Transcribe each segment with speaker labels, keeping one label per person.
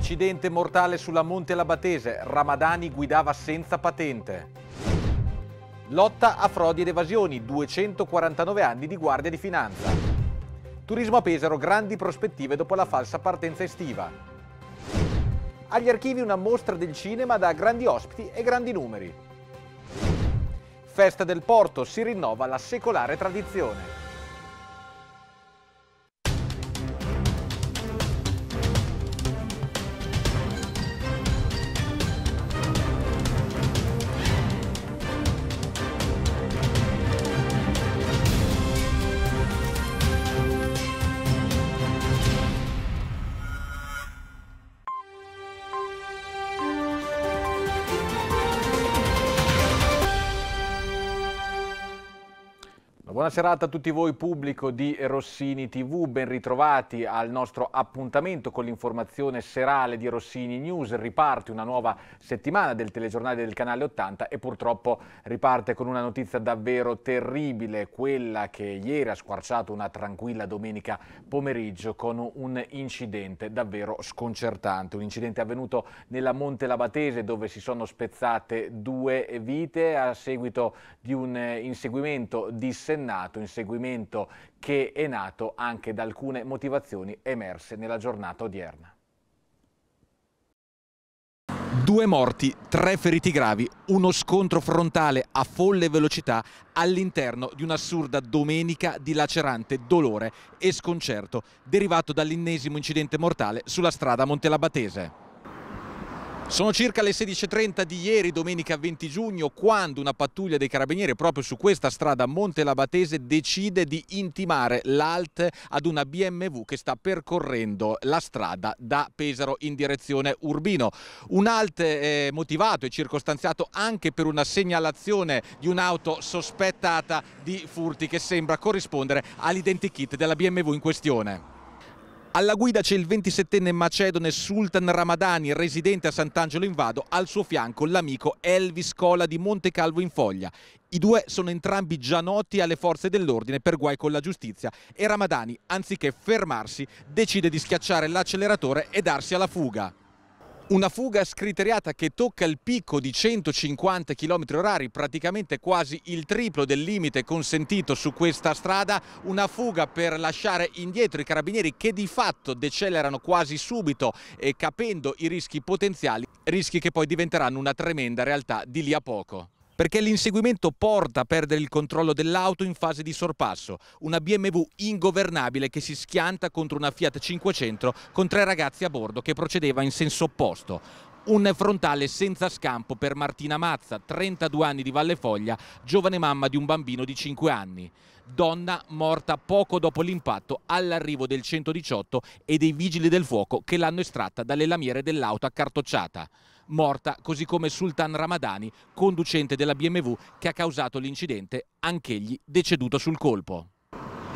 Speaker 1: Incidente mortale sulla Monte Labatese, Ramadani guidava senza patente. Lotta a frodi ed evasioni, 249 anni di Guardia di Finanza. Turismo a Pesaro, grandi prospettive dopo la falsa partenza estiva. Agli archivi una mostra del cinema da grandi ospiti e grandi numeri. Festa del Porto, si rinnova la secolare tradizione. Buona serata a tutti voi pubblico di Rossini TV, ben ritrovati al nostro appuntamento con l'informazione serale di Rossini News. Riparte una nuova settimana del telegiornale del canale 80 e purtroppo riparte con una notizia davvero terribile, quella che ieri ha squarciato una tranquilla domenica pomeriggio con un incidente davvero sconcertante. Un incidente avvenuto nella Monte Labatese dove si sono spezzate due vite a seguito di un inseguimento dissennato in seguimento che è nato anche da alcune motivazioni emerse nella giornata odierna. Due morti, tre feriti gravi, uno scontro frontale a folle velocità all'interno di un'assurda domenica di lacerante dolore e sconcerto derivato dall'ennesimo incidente mortale sulla strada Montelabatese. Sono circa le 16.30 di ieri, domenica 20 giugno, quando una pattuglia dei carabinieri proprio su questa strada Monte Labatese decide di intimare l'ALT ad una BMW che sta percorrendo la strada da Pesaro in direzione Urbino. Un ALT eh, motivato e circostanziato anche per una segnalazione di un'auto sospettata di furti che sembra corrispondere all'identikit della BMW in questione. Alla guida c'è il 27enne macedone Sultan Ramadani, residente a Sant'Angelo in Vado, al suo fianco l'amico Elvis Cola di Montecalvo in Foglia. I due sono entrambi già noti alle forze dell'ordine per guai con la giustizia e Ramadani, anziché fermarsi, decide di schiacciare l'acceleratore e darsi alla fuga. Una fuga scriteriata che tocca il picco di 150 km orari, praticamente quasi il triplo del limite consentito su questa strada, una fuga per lasciare indietro i carabinieri che di fatto decelerano quasi subito e capendo i rischi potenziali, rischi che poi diventeranno una tremenda realtà di lì a poco perché l'inseguimento porta a perdere il controllo dell'auto in fase di sorpasso. Una BMW ingovernabile che si schianta contro una Fiat 500 con tre ragazzi a bordo che procedeva in senso opposto. Un frontale senza scampo per Martina Mazza, 32 anni di Valle Foglia, giovane mamma di un bambino di 5 anni. Donna morta poco dopo l'impatto all'arrivo del 118 e dei vigili del fuoco che l'hanno estratta dalle lamiere dell'auto accartocciata morta, così come Sultan Ramadani, conducente della BMW che ha causato l'incidente, anch'egli deceduto sul colpo.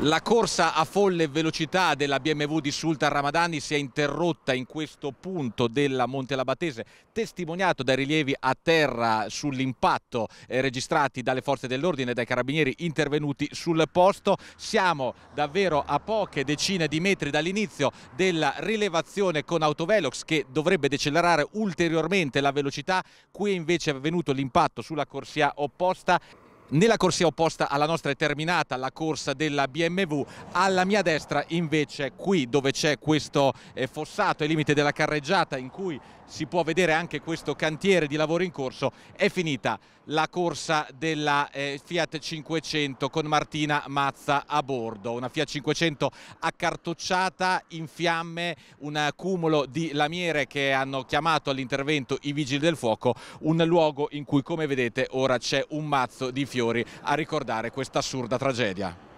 Speaker 1: La corsa a folle velocità della BMW di Sultan Ramadani si è interrotta in questo punto della Monte Labatese, testimoniato dai rilievi a terra sull'impatto eh, registrati dalle forze dell'ordine e dai carabinieri intervenuti sul posto. Siamo davvero a poche decine di metri dall'inizio della rilevazione con autovelox che dovrebbe decelerare ulteriormente la velocità. Qui invece è avvenuto l'impatto sulla corsia opposta nella corsia opposta alla nostra è terminata la corsa della BMW, alla mia destra invece qui dove c'è questo eh, fossato ai limite della carreggiata in cui si può vedere anche questo cantiere di lavoro in corso, è finita la corsa della eh, Fiat 500 con Martina Mazza a bordo, una Fiat 500 accartocciata in fiamme, un cumulo di lamiere che hanno chiamato all'intervento i vigili del fuoco, un luogo in cui come vedete ora c'è un mazzo di fiori a ricordare questa assurda tragedia.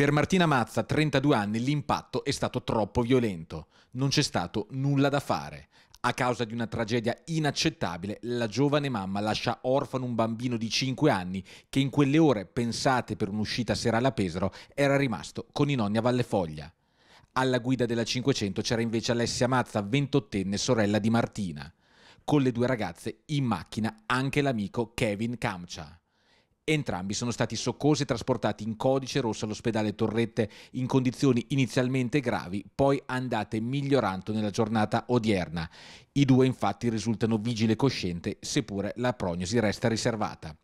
Speaker 1: Per Martina Mazza, 32 anni, l'impatto è stato troppo violento. Non c'è stato nulla da fare. A causa di una tragedia inaccettabile, la giovane mamma lascia orfano un bambino di 5 anni che in quelle ore pensate per un'uscita serale a Pesaro era rimasto con i nonni a Valle Foglia. Alla guida della 500 c'era invece Alessia Mazza, 28enne sorella di Martina. Con le due ragazze in macchina anche l'amico Kevin Kamcha. Entrambi sono stati soccorsi e trasportati in codice rosso all'ospedale Torrette in condizioni inizialmente gravi, poi andate migliorando nella giornata odierna. I due infatti risultano vigili e cosciente, seppure la prognosi resta riservata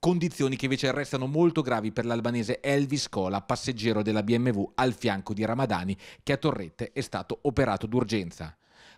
Speaker 1: condizioni che invece restano molto gravi per l'albanese Elvis Cola, passeggero della BMW al fianco di Ramadani, che a Torrette è stato operato d'urgenza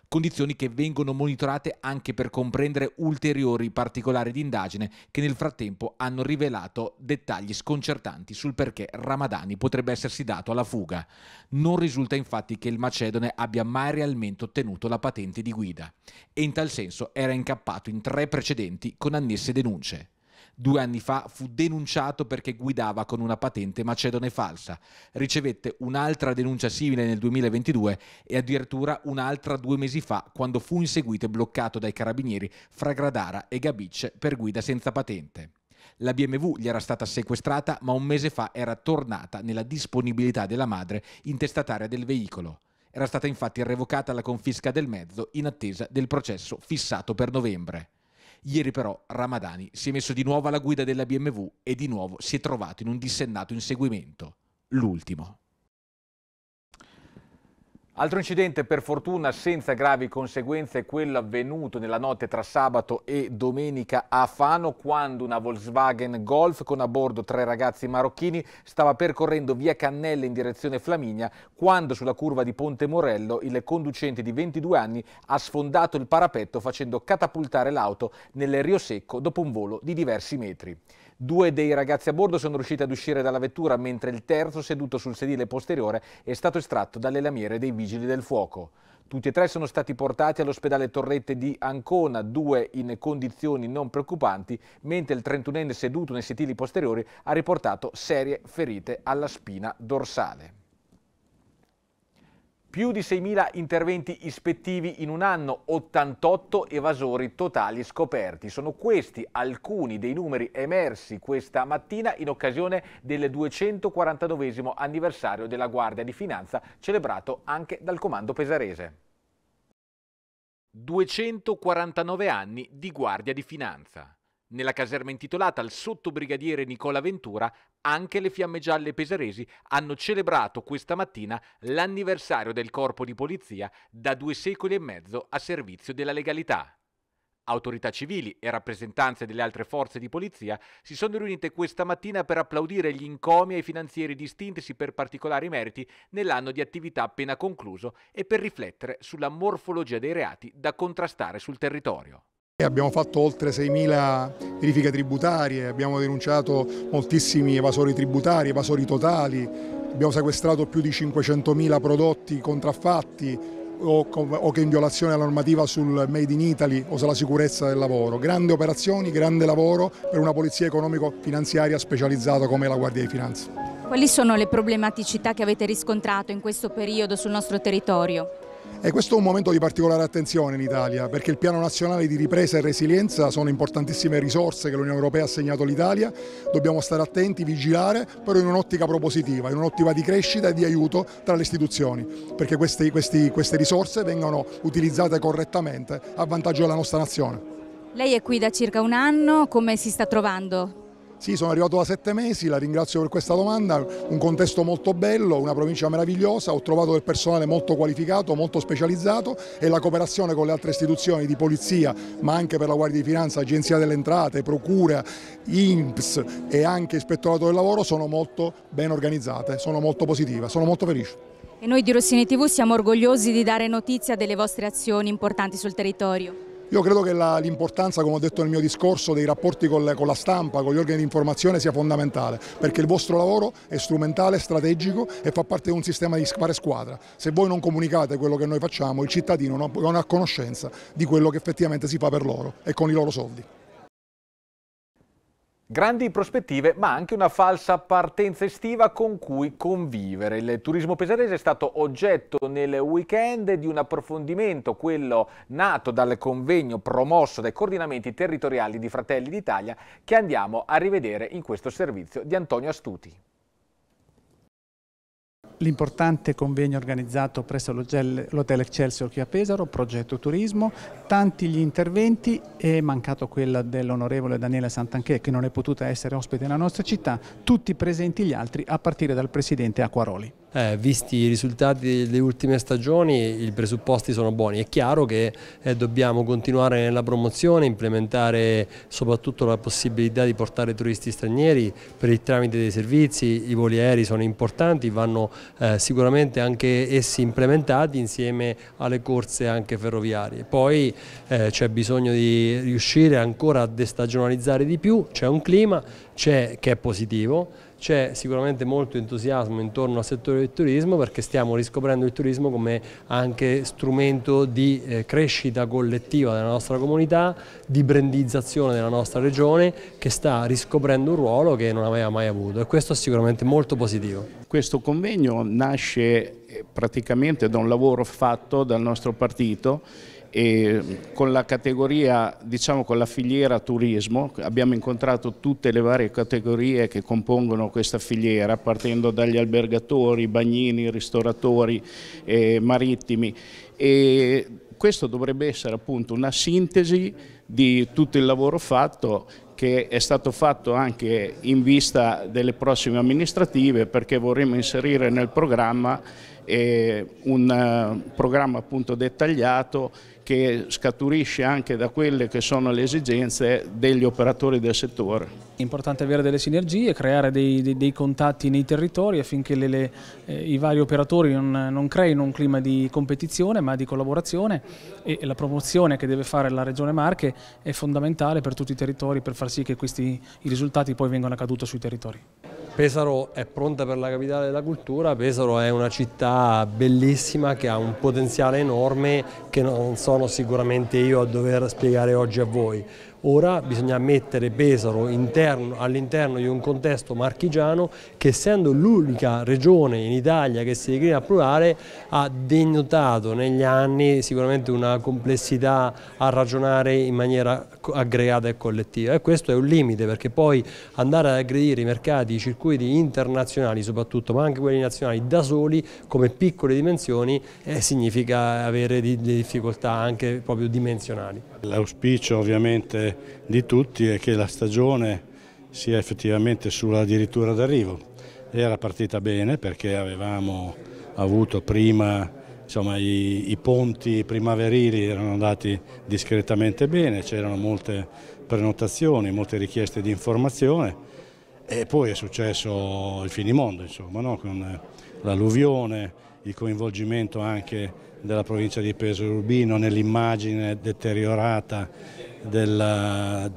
Speaker 1: condizioni che vengono monitorate anche per comprendere ulteriori particolari di indagine che nel frattempo hanno rivelato dettagli sconcertanti sul perché Ramadani potrebbe essersi dato alla fuga. Non risulta infatti che il Macedone abbia mai realmente ottenuto la patente di guida e in tal senso era incappato in tre precedenti con annesse denunce due anni fa fu denunciato perché guidava con una patente macedone falsa. Ricevette un'altra denuncia simile nel 2022 e addirittura un'altra due mesi fa quando fu inseguito e bloccato dai carabinieri fra Gradara e Gabice per guida senza patente. La BMW gli era stata sequestrata ma un mese fa era tornata nella disponibilità della madre intestataria del veicolo. Era stata infatti revocata la confisca del mezzo in attesa del processo fissato per novembre. Ieri però Ramadani si è messo di nuovo alla guida della BMW e di nuovo si è trovato in un dissennato inseguimento, l'ultimo. Altro incidente per fortuna senza gravi conseguenze è quello avvenuto nella notte tra sabato e domenica a Fano quando una Volkswagen Golf con a bordo tre ragazzi marocchini stava percorrendo via Cannelle in direzione Flaminia quando sulla curva di Ponte Morello il conducente di 22 anni ha sfondato il parapetto facendo catapultare l'auto nel Rio Secco dopo un volo di diversi metri. Due dei ragazzi a bordo sono riusciti ad uscire dalla vettura, mentre il terzo, seduto sul sedile posteriore, è stato estratto dalle lamiere dei vigili del fuoco. Tutti e tre sono stati portati all'ospedale Torrette di Ancona, due in condizioni non preoccupanti, mentre il 31enne seduto nei sedili posteriori ha riportato serie ferite alla spina dorsale. Più di 6.000 interventi ispettivi in un anno, 88 evasori totali scoperti. Sono questi alcuni dei numeri emersi questa mattina in occasione del 249 anniversario della Guardia di Finanza, celebrato anche dal Comando Pesarese. 249 anni di Guardia di Finanza. Nella caserma intitolata al sottobrigadiere Nicola Ventura, anche le Fiamme Gialle Pesaresi hanno celebrato questa mattina l'anniversario del corpo di polizia da due secoli e mezzo a servizio della legalità. Autorità civili e rappresentanze delle altre forze di polizia si sono riunite questa mattina per applaudire gli incomi ai finanzieri distintisi per particolari meriti nell'anno di attività appena concluso e per riflettere sulla morfologia dei reati da contrastare sul territorio.
Speaker 2: Abbiamo fatto oltre 6.000 verifiche tributarie, abbiamo denunciato moltissimi evasori tributari, evasori totali, abbiamo sequestrato più di 500.000 prodotti contraffatti o, che in violazione alla normativa sul Made in Italy o sulla sicurezza del lavoro. Grandi operazioni, grande lavoro per una polizia economico-finanziaria specializzata come la Guardia di Finanza.
Speaker 3: Quali sono le problematicità che avete riscontrato in questo periodo sul nostro territorio?
Speaker 2: E questo è un momento di particolare attenzione in Italia perché il piano nazionale di ripresa e resilienza sono importantissime risorse che l'Unione Europea ha assegnato all'Italia, dobbiamo stare attenti, vigilare, però in un'ottica propositiva, in un'ottica di crescita e di aiuto tra le istituzioni, perché questi, questi, queste risorse vengano utilizzate correttamente a vantaggio della nostra nazione.
Speaker 3: Lei è qui da circa un anno, come si sta trovando?
Speaker 2: Sì, sono arrivato da sette mesi, la ringrazio per questa domanda, un contesto molto bello, una provincia meravigliosa, ho trovato del personale molto qualificato, molto specializzato e la cooperazione con le altre istituzioni di polizia, ma anche per la Guardia di Finanza, Agenzia delle Entrate, Procura, INPS e anche Ispettorato del Lavoro sono molto ben organizzate, sono molto positive, sono molto felice.
Speaker 3: E noi di Rossini TV siamo orgogliosi di dare notizia delle vostre azioni importanti sul territorio.
Speaker 2: Io credo che l'importanza, come ho detto nel mio discorso, dei rapporti con, le, con, la stampa, con gli organi di informazione sia fondamentale, perché il vostro lavoro è strumentale, strategico e fa parte di un sistema di fare squadra. Se voi non comunicate quello che noi facciamo, il cittadino non ha conoscenza di quello che effettivamente si fa per loro e con i loro soldi.
Speaker 1: Grandi prospettive ma anche una falsa partenza estiva con cui convivere. Il turismo pesarese è stato oggetto nel weekend di un approfondimento, quello nato dal convegno promosso dai coordinamenti territoriali di Fratelli d'Italia che andiamo a rivedere in questo servizio di Antonio Astuti.
Speaker 4: L'importante convegno organizzato presso l'Hotel Excelsior qui a Pesaro, progetto turismo, tanti gli interventi, è mancato quella dell'onorevole Daniele Santanché che non è potuta essere ospite nella nostra città, tutti presenti gli altri a partire dal presidente Acquaroli.
Speaker 5: Eh, visti i risultati delle ultime stagioni i presupposti sono buoni, è chiaro che eh, dobbiamo continuare nella promozione, implementare soprattutto la possibilità di portare turisti stranieri per il tramite dei servizi, i voli aerei sono importanti, vanno eh, sicuramente anche essi implementati insieme alle corse anche ferroviarie. Poi eh, c'è bisogno di riuscire ancora a destagionalizzare di più, c'è un clima che è positivo, c'è sicuramente molto entusiasmo intorno al settore del turismo perché stiamo riscoprendo il turismo come anche strumento di eh, crescita collettiva della nostra comunità, di brandizzazione della nostra regione che sta riscoprendo un ruolo che non aveva mai avuto e questo è sicuramente molto positivo.
Speaker 6: Questo convegno nasce eh, praticamente da un lavoro fatto dal nostro partito e con la categoria, diciamo con la filiera turismo, abbiamo incontrato tutte le varie categorie che compongono questa filiera, partendo dagli albergatori, bagnini, ristoratori, eh, marittimi. E questo dovrebbe essere appunto una sintesi di tutto il lavoro fatto che è stato fatto anche in vista delle prossime amministrative perché vorremmo inserire nel programma eh, un uh, programma appunto dettagliato che scaturisce anche da quelle che sono le esigenze degli operatori del settore.
Speaker 7: È importante avere delle sinergie, creare dei, dei, dei contatti nei territori affinché le, le, eh, i vari operatori non, non, creino un clima di competizione ma di collaborazione e la promozione che deve fare la Regione Marche è fondamentale per tutti i territori per far sì che questi, i risultati poi vengano accaduti sui territori.
Speaker 5: Pesaro è pronta per la capitale della cultura, Pesaro è una città bellissima che ha un potenziale enorme che non sono sicuramente io a dover spiegare oggi a voi. Ora bisogna mettere Pesaro all'interno di un contesto marchigiano che essendo l'unica regione in Italia che si declina a plurale ha denotato negli anni sicuramente una complessità a ragionare in maniera aggregata e collettiva e questo è un limite perché poi andare ad aggredire i mercati, i circuiti internazionali soprattutto ma anche quelli nazionali da soli come piccole dimensioni eh, significa avere delle difficoltà anche proprio dimensionali.
Speaker 8: L'auspicio ovviamente di tutti è che la stagione sia effettivamente sulla dirittura d'arrivo. Era partita bene perché avevamo avuto prima insomma, i, i, ponti primaverili erano andati discretamente bene, c'erano molte prenotazioni, molte richieste di informazione e poi è successo il finimondo insomma, no? con l'alluvione, il coinvolgimento anche della provincia di Pesaro Urbino nell'immagine deteriorata della,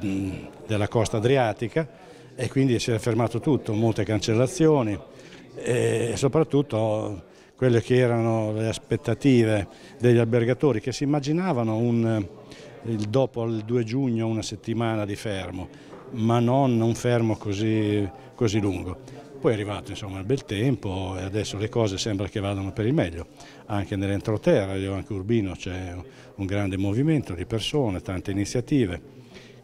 Speaker 8: della costa adriatica e quindi si è fermato tutto, molte cancellazioni e soprattutto quelle che erano le aspettative degli albergatori che si immaginavano un, dopo il 2 giugno una settimana di fermo, ma non un fermo così, così lungo. Poi è arrivato insomma, il bel tempo e adesso le cose sembra che vadano per il meglio. Anche nell'entroterra, anche Urbino c'è un grande movimento di persone, tante iniziative.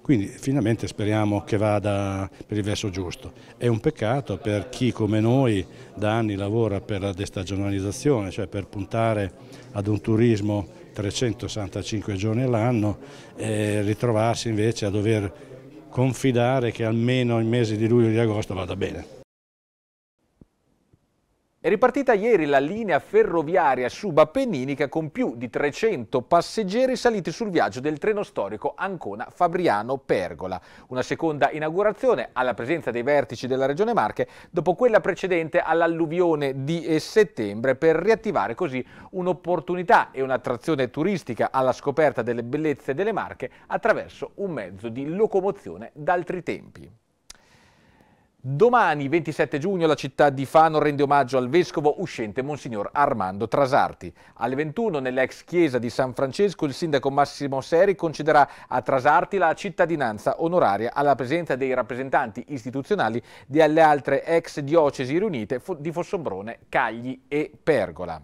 Speaker 8: Quindi finalmente speriamo che vada per il verso giusto. È un peccato per chi come noi da anni lavora per la destagionalizzazione, cioè per puntare ad un turismo 365 giorni all'anno e ritrovarsi invece a dover confidare che almeno il mese di luglio e di agosto vada bene.
Speaker 1: È ripartita ieri la linea ferroviaria subappenninica con più di 300 passeggeri saliti sul viaggio del treno storico Ancona-Fabriano-Pergola. Una seconda inaugurazione alla presenza dei vertici della Regione Marche dopo quella precedente all'alluvione di settembre per riattivare così un'opportunità e un'attrazione turistica alla scoperta delle bellezze delle Marche attraverso un mezzo di locomozione d'altri tempi. Domani, 27 giugno, la città di Fano rende omaggio al vescovo uscente Monsignor Armando Trasarti. Alle 21, nell'ex chiesa di San Francesco, il sindaco Massimo Seri concederà a Trasarti la cittadinanza onoraria alla presenza dei rappresentanti istituzionali delle altre ex diocesi riunite di Fossombrone, Cagli e Pergola.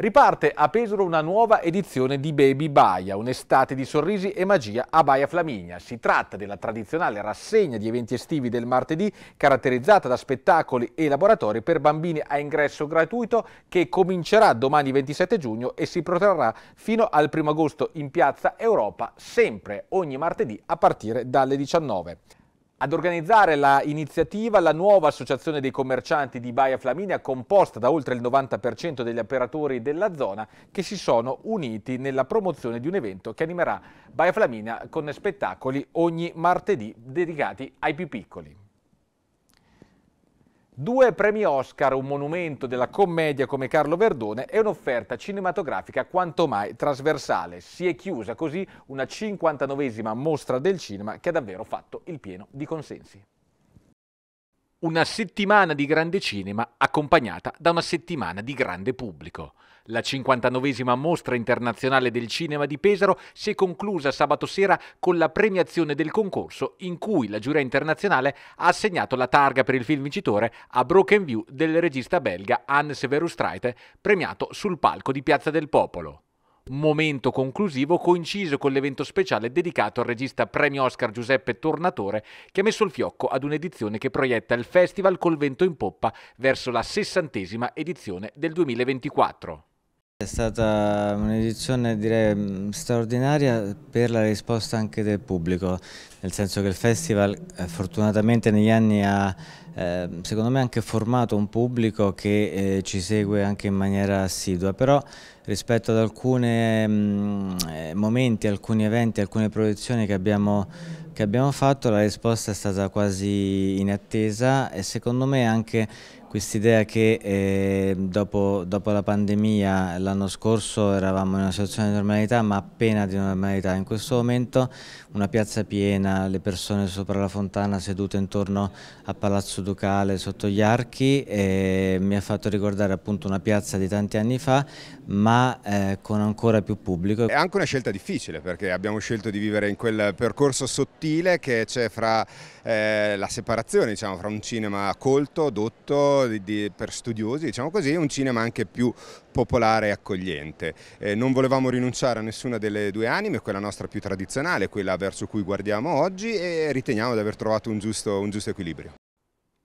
Speaker 1: Riparte a Pesaro una nuova edizione di Baby Baia, un'estate di sorrisi e magia a Baia Flaminia. Si tratta della tradizionale rassegna di eventi estivi del martedì, caratterizzata da spettacoli e laboratori per bambini a ingresso gratuito, che comincerà domani 27 giugno e si protrarrà fino al 1 agosto in Piazza Europa, sempre ogni martedì a partire dalle 19. Ad organizzare l'iniziativa la nuova associazione dei commercianti di Baia Flaminia composta da oltre il 90% degli operatori della zona che si sono uniti nella promozione di un evento che animerà Baia Flaminia con spettacoli ogni martedì dedicati ai più piccoli. Due premi Oscar, un monumento della commedia come Carlo Verdone e un'offerta cinematografica quanto mai trasversale. Si è chiusa così una 59esima mostra del cinema che ha davvero fatto il pieno di consensi. Una settimana di grande cinema accompagnata da una settimana di grande pubblico. La 59esima mostra internazionale del cinema di Pesaro si è conclusa sabato sera con la premiazione del concorso in cui la giuria internazionale ha assegnato la targa per il film vincitore a Broken View del regista belga Anne Severus-Streite, premiato sul palco di Piazza del Popolo momento conclusivo coinciso con l'evento speciale dedicato al regista premio Oscar Giuseppe Tornatore che ha messo il fiocco ad un'edizione che proietta il festival col vento in poppa verso la sessantesima edizione del 2024.
Speaker 9: È stata un'edizione direi mm, straordinaria per la risposta anche del pubblico, nel senso che il festival eh, fortunatamente negli anni ha eh, secondo me anche formato un pubblico che eh, ci segue anche in maniera assidua, però rispetto ad alcuni mm, eh, momenti, alcuni eventi, alcune proiezioni che abbiamo, che abbiamo fatto la risposta è stata quasi inattesa e secondo me anche quest'idea che eh, dopo, dopo, la pandemia l'anno scorso eravamo in una situazione di normalità ma appena di normalità, in questo momento una piazza piena, le persone sopra la fontana sedute intorno a Palazzo Ducale sotto gli archi eh, mi ha fatto ricordare appunto una piazza di tanti anni fa ma eh, con ancora più pubblico.
Speaker 10: È anche una scelta difficile perché abbiamo scelto di vivere in quel percorso sottile che c'è fra eh, la separazione diciamo, fra un cinema colto, dotto, di, di, per studiosi diciamo così, e un cinema anche più popolare e accogliente. Eh, non volevamo rinunciare a nessuna delle due anime, quella nostra più tradizionale, quella verso cui guardiamo oggi e riteniamo di aver trovato un giusto, un giusto equilibrio.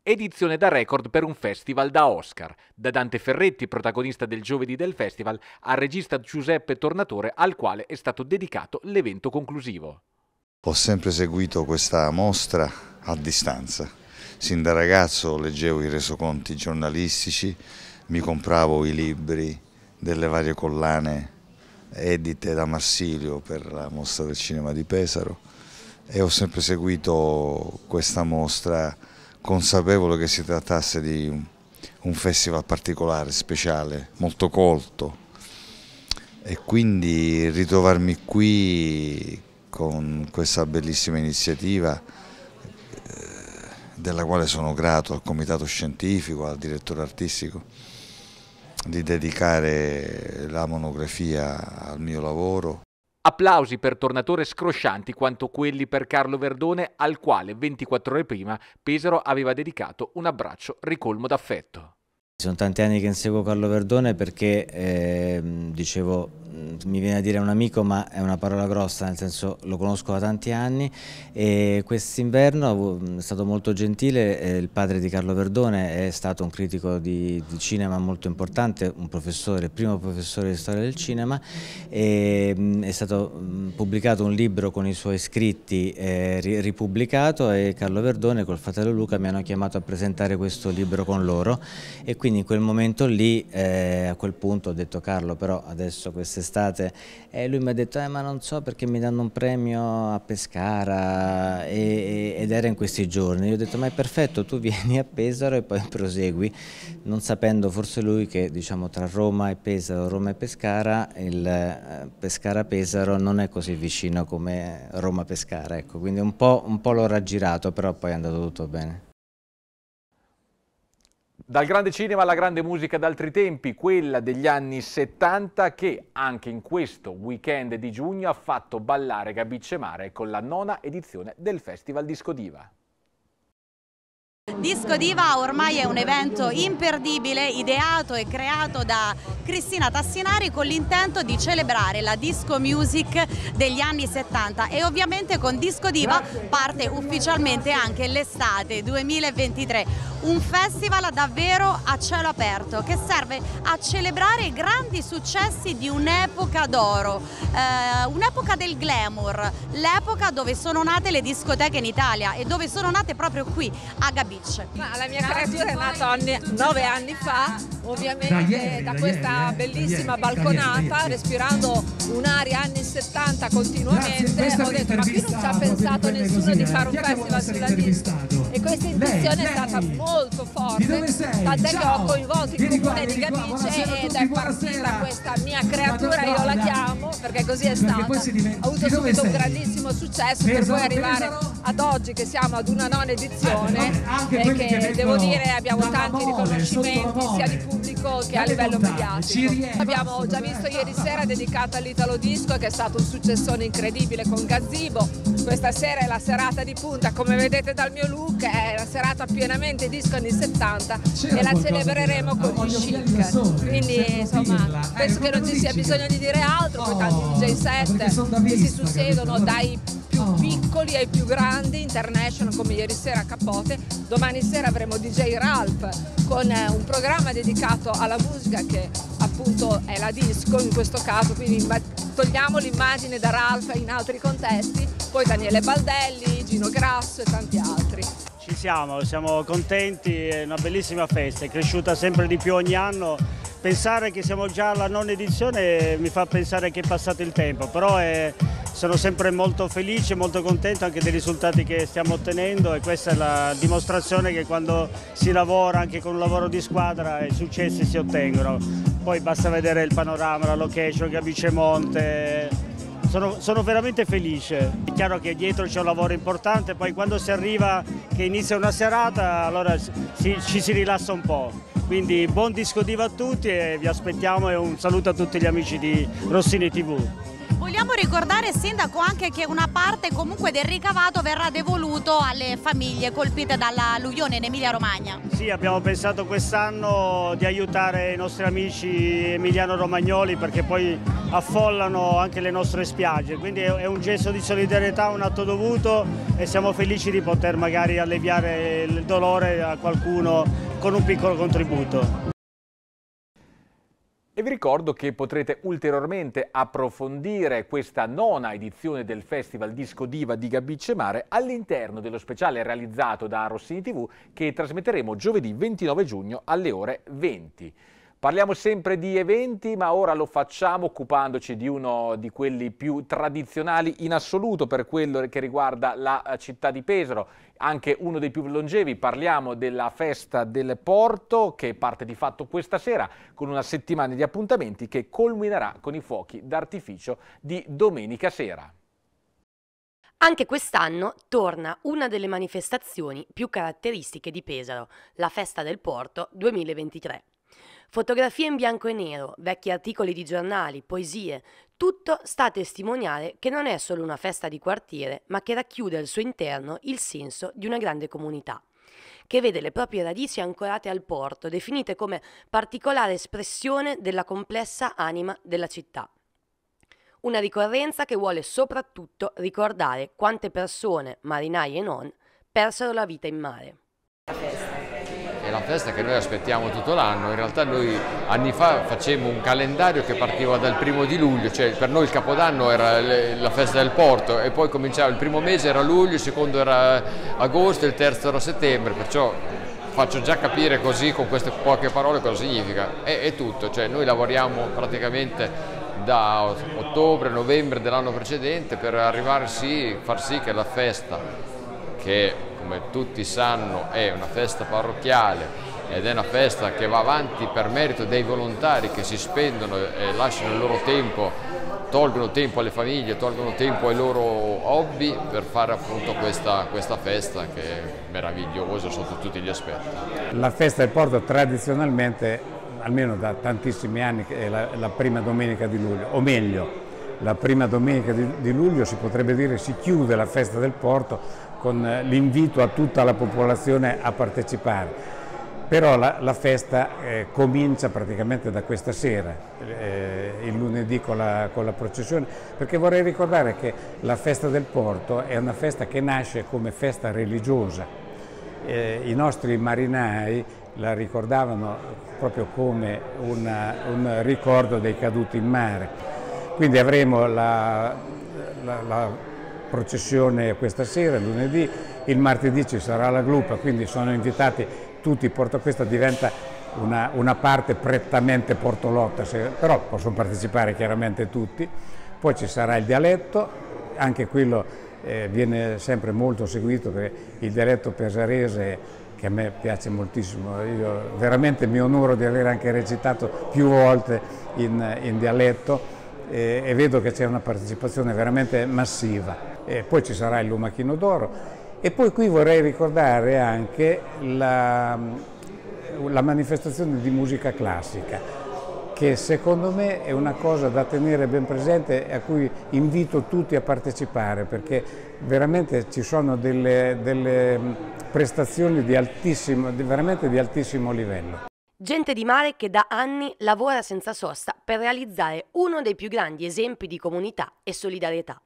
Speaker 1: Edizione da record per un festival da Oscar. Da Dante Ferretti, protagonista del giovedì del festival, al regista Giuseppe Tornatore, al quale è stato dedicato l'evento conclusivo.
Speaker 11: Ho sempre seguito questa mostra a distanza. Sin da ragazzo leggevo i resoconti giornalistici, mi compravo i libri delle varie collane edite da Marsilio per la mostra del cinema di Pesaro e ho sempre seguito questa mostra consapevole che si trattasse di un festival particolare, speciale, molto colto. E quindi ritrovarmi qui con questa bellissima iniziativa della quale sono grato al comitato scientifico, al direttore artistico di dedicare la monografia al mio lavoro.
Speaker 1: Applausi per Tornatore scroscianti quanto quelli per Carlo Verdone, al quale 24 ore prima Pesaro aveva dedicato un abbraccio ricolmo d'affetto.
Speaker 9: Sono tanti anni che inseguo Carlo Verdone perché, eh, dicevo, mi viene a dire un amico ma è una parola grossa, nel senso lo conosco da tanti anni. E quest'inverno è stato molto gentile, eh, il padre di Carlo Verdone è stato un critico di, di, cinema molto importante, un professore, primo professore di storia del cinema. E è stato pubblicato un libro con i suoi scritti eh, ripubblicato e Carlo Verdone col fratello Luca mi hanno chiamato a presentare questo libro con loro. E quindi in quel momento lì eh, a quel punto ho detto Carlo però adesso queste quest'estate e lui mi ha detto eh, ma non so perché mi danno un premio a Pescara e, ed era in questi giorni. Io ho detto ma è perfetto, tu vieni a Pesaro e poi prosegui, non sapendo forse lui che diciamo tra Roma e Pesaro, Roma e Pescara, il eh, Pescara-Pesaro non è così vicino come Roma-Pescara, ecco, quindi un po', un po' l'ho raggirato, però poi è andato tutto bene.
Speaker 1: Dal grande cinema alla grande musica d'altri tempi, quella degli anni 70 che anche in questo weekend di giugno ha fatto ballare Gabicce Mare con la nona edizione del Festival Disco Diva.
Speaker 12: Disco Diva ormai è un evento imperdibile ideato e creato da Cristina Tassinari con l'intento di celebrare la disco music degli anni 70 e ovviamente con Disco Diva parte ufficialmente anche l'estate 2023 un festival davvero a cielo aperto che serve a celebrare i grandi successi di un'epoca d'oro, eh, un'epoca del glamour, l'epoca dove sono nate le discoteche in Italia e dove sono nate proprio qui a Gabic.
Speaker 13: Ma la mia creatura è nata nove anni fa, ovviamente da questa bellissima balconata, respirando un'aria anni 70 continuamente, ho detto ma qui non ci ha pensato nessuno di fare un festival sulla disco e questa intenzione è stata molto forte, tant'è che ho coinvolto il comune di Gabice ed è partita questa mia creatura, io la chiamo perché così è stata, ha avuto subito un grandissimo successo per poi arrivare ad oggi che siamo ad una nona edizione e che devo dire abbiamo tanti riconoscimenti sia di pubblico che a livello mediatico. Abbiamo già visto ieri sera dedicata all'Italo Disco che è stato un successone incredibile con Gazzibo, questa sera è la serata di punta come vedete dal mio look è la serata pienamente disco anni 70 e la celebreremo con gli chic. Quindi insomma penso che non ci sia bisogno di dire altro, poi tanti DJ set che si susseguono dai piccoli ai più grandi, international come ieri sera a Capote, domani sera avremo DJ Ralph con eh, un programma dedicato alla musica che appunto è la disco in questo caso, quindi togliamo l'immagine da Ralph in altri contesti, poi Daniele Baldelli, Gino Grasso e tanti altri.
Speaker 14: Ci siamo, siamo contenti, è una bellissima festa, è cresciuta sempre di più ogni anno. Pensare che siamo già alla nona edizione mi fa pensare che è passato il tempo, però è, sono sempre molto felice molto contento anche dei risultati che stiamo ottenendo e questa è la dimostrazione che quando si lavora anche con un lavoro di squadra i successi si ottengono. Poi basta vedere il panorama, la location, Gabice Monte, sono, sono, veramente felice. È chiaro che dietro c'è un lavoro importante, poi quando si arriva che inizia una serata allora si, ci si rilassa un po'. Quindi buon disco diva a tutti e vi aspettiamo e un saluto a tutti gli amici di Rossini TV.
Speaker 12: Vogliamo ricordare, Sindaco, anche che una parte comunque del ricavato verrà devoluto alle famiglie colpite dall'alluvione in Emilia Romagna.
Speaker 14: Sì, abbiamo pensato quest'anno di aiutare i nostri amici emiliano-romagnoli perché poi affollano anche le nostre spiagge, quindi è un gesto di solidarietà, un atto dovuto e siamo felici di poter magari alleviare il dolore a qualcuno con un piccolo contributo.
Speaker 1: E vi ricordo che potrete ulteriormente approfondire questa nona edizione del Festival Disco Diva di Gabicce Mare all'interno dello speciale realizzato da Rossini TV che trasmetteremo giovedì 29 giugno alle ore 20. Parliamo sempre di eventi, ma ora lo facciamo occupandoci di uno di quelli più tradizionali in assoluto per quello che riguarda la città di Pesaro, anche uno dei più longevi. Parliamo della festa del porto che parte di fatto questa sera con una settimana di appuntamenti che culminerà con i fuochi d'artificio di domenica sera.
Speaker 15: Anche quest'anno torna una delle manifestazioni più caratteristiche di Pesaro, la Festa del Porto 2023. Fotografie in bianco e nero, vecchi articoli di giornali, poesie, tutto sta a testimoniare che non è solo una festa di quartiere, ma che racchiude al suo interno il senso di una grande comunità che vede le proprie radici ancorate al porto, definite come particolare espressione della complessa anima della città. Una ricorrenza che vuole soprattutto ricordare quante persone, marinai e non, persero la vita in mare
Speaker 16: la festa che noi aspettiamo tutto l'anno, in realtà noi anni fa facemmo un calendario che partiva dal primo di luglio, cioè per noi il capodanno era la festa del porto e poi cominciava il primo mese era luglio, il secondo era agosto, il terzo era settembre, perciò faccio già capire così con queste poche parole cosa significa. È, è tutto, cioè noi lavoriamo praticamente da ottobre, novembre dell'anno precedente per arrivare sì, far sì che la festa che come tutti sanno è una festa parrocchiale ed è una festa che va avanti per merito dei volontari che si spendono e lasciano il loro tempo, tolgono tempo alle famiglie, tolgono tempo ai loro hobby per fare appunto questa, questa festa che è meravigliosa sotto tutti gli aspetti.
Speaker 17: La festa del porto tradizionalmente, almeno da tantissimi anni, è la, la prima domenica di luglio, o meglio, la prima domenica di, di luglio si potrebbe dire si chiude la festa del porto con l'invito a tutta la popolazione a partecipare. Però la, la festa eh, comincia praticamente da questa sera, eh, il lunedì con la, con la, processione, perché vorrei ricordare che la festa del porto è una festa che nasce come festa religiosa. Eh, I nostri marinai la ricordavano proprio come una, un ricordo dei caduti in mare. Quindi avremo la, la, processione questa sera, lunedì, il martedì ci sarà la gruppa, quindi sono invitati tutti, Porto, questa diventa una, una parte prettamente portolotta, se, però possono partecipare chiaramente tutti. Poi ci sarà il dialetto, anche quello eh, viene sempre molto seguito il dialetto pesarese che a me piace moltissimo, io veramente mi onoro di aver anche recitato più volte in, in dialetto e, e, vedo che c'è una partecipazione veramente massiva. E poi ci sarà il Lumachino d'Oro e poi qui vorrei ricordare anche la, la manifestazione di musica classica che secondo me è una cosa da tenere ben presente e a cui invito tutti a partecipare perché veramente ci sono delle, delle prestazioni di altissimo, veramente di altissimo livello.
Speaker 15: Gente di mare che da anni lavora senza sosta per realizzare uno dei più grandi esempi di comunità e solidarietà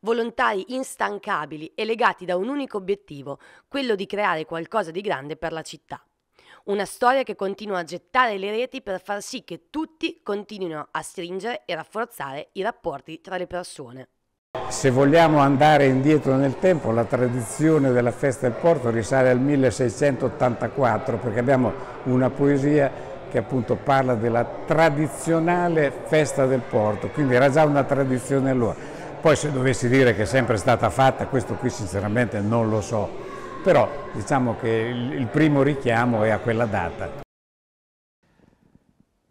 Speaker 15: volontari instancabili e legati da un unico obiettivo, quello di creare qualcosa di grande per la città. Una storia che continua a gettare le reti per far sì che tutti continuino a stringere e rafforzare i rapporti tra le persone.
Speaker 17: Se vogliamo andare indietro nel tempo, la tradizione della festa del porto risale al 1684 perché abbiamo una poesia che appunto parla della tradizionale festa del porto, quindi era già una tradizione allora. Poi se dovessi dire che è sempre stata fatta, questo qui sinceramente non lo so, però diciamo che il, primo richiamo è a quella data.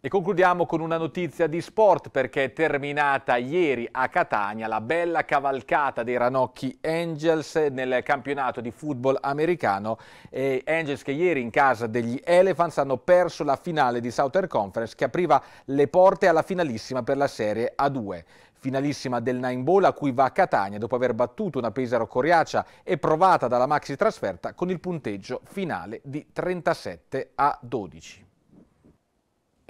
Speaker 1: E concludiamo con una notizia di sport perché è terminata ieri a Catania la bella cavalcata dei Ranocchi Angels nel campionato di football americano. E Angels che ieri in casa degli Elephants hanno perso la finale di Southern Conference che apriva le porte alla finalissima per la serie A2 finalissima del Nine Ball a cui va a Catania dopo aver battuto una Pesaro coriaccia e provata dalla maxi trasferta con il punteggio finale di 37 a 12.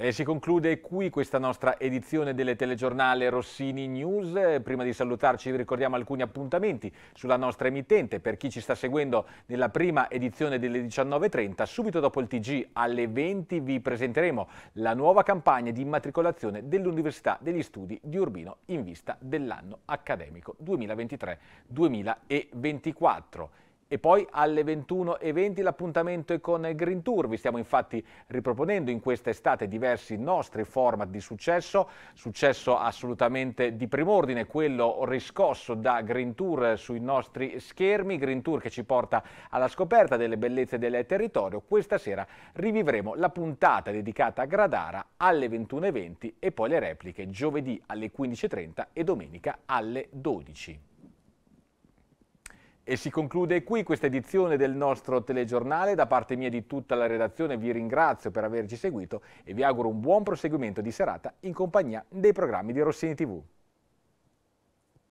Speaker 1: E si conclude qui questa nostra edizione del telegiornale Rossini News. Prima di salutarci vi ricordiamo alcuni appuntamenti sulla nostra emittente. Per chi ci sta seguendo nella prima edizione delle 19.30, subito dopo il TG alle 20 vi presenteremo la nuova campagna di immatricolazione dell'Università degli Studi di Urbino in vista dell'anno accademico 2023-2024 e poi alle 21.20 l'appuntamento è con Green Tour. Vi stiamo infatti riproponendo in questa estate diversi nostri format di successo, successo assolutamente di prim'ordine, quello riscosso da Green Tour sui nostri schermi, Green Tour che ci porta alla scoperta delle bellezze del territorio. Questa sera rivivremo la puntata dedicata a Gradara alle 21.20 e poi le repliche giovedì alle 15.30 e domenica alle 12. E si conclude qui questa edizione del nostro telegiornale. Da parte mia e di tutta la redazione vi ringrazio per averci seguito e vi auguro un buon proseguimento di serata in compagnia dei programmi di Rossini TV.